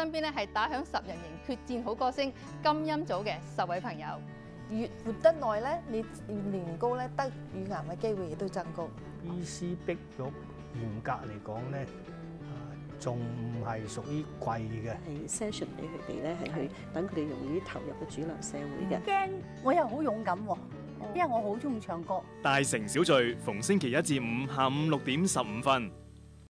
身邊咧係打響十人型決戰好歌星金音組嘅十位朋友。越活得耐咧，你年高咧得乳癌嘅機會亦都增高。医师碧玉嚴格嚟講咧，仲唔係屬於貴嘅。係 session 俾佢哋咧，係去等佢哋容易投入個主流社會嘅。驚，我又好勇敢喎，因為我好中意唱歌。大城小聚，逢星期一至五下午六點十五分。